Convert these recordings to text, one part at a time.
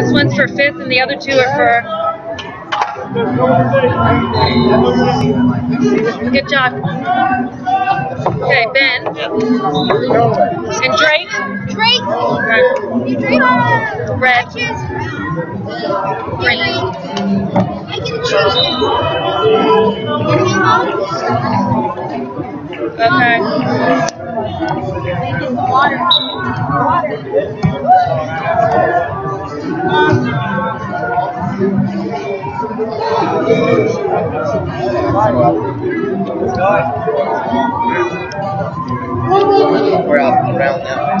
This one's for fifth, and the other two are for. Good job. Okay, Ben. And Drake. Drake. Okay. Red. Green. I can choose. Okay. Water. We're out around now.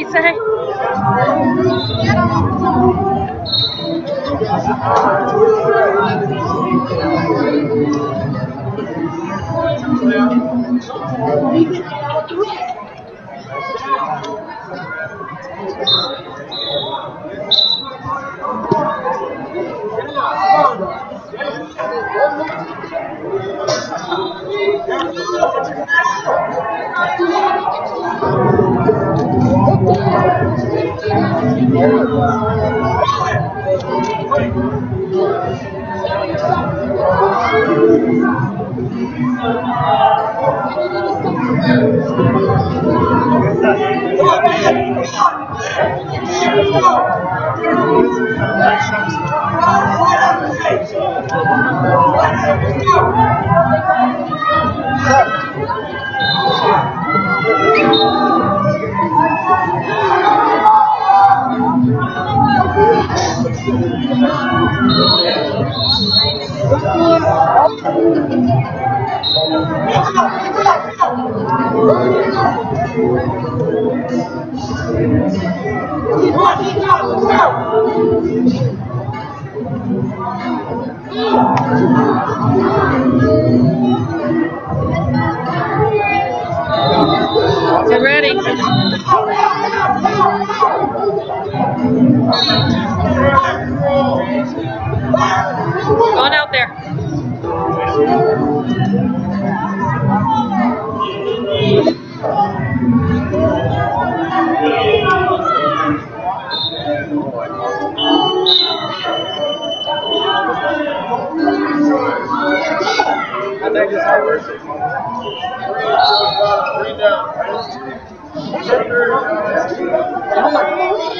aí, sai. Thank Come on, man. What'd he say? Get ready. think it's hours. Three, three down. Three down.